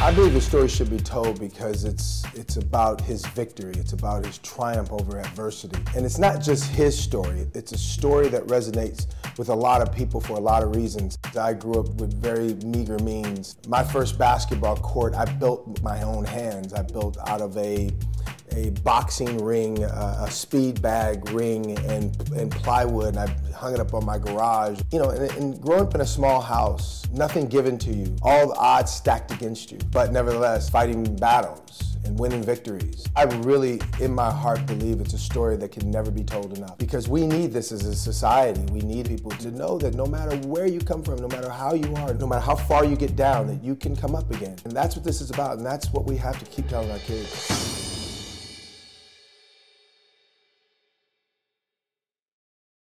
I believe the story should be told because it's it's about his victory. It's about his triumph over adversity. And it's not just his story. It's a story that resonates with a lot of people for a lot of reasons. I grew up with very meager means. My first basketball court I built with my own hands. I built out of a a boxing ring, uh, a speed bag ring, and, and plywood, and I hung it up on my garage. You know, and, and growing up in a small house, nothing given to you, all the odds stacked against you, but nevertheless, fighting battles and winning victories. I really, in my heart, believe it's a story that can never be told enough because we need this as a society. We need people to know that no matter where you come from, no matter how you are, no matter how far you get down, that you can come up again. And that's what this is about, and that's what we have to keep telling our kids.